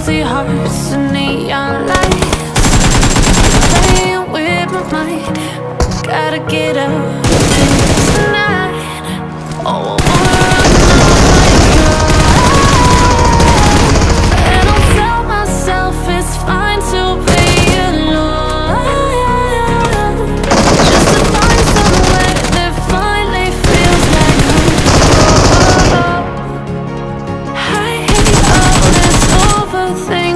empty hearts and neon lights. Playing with my mind Gotta get up. Tonight nothing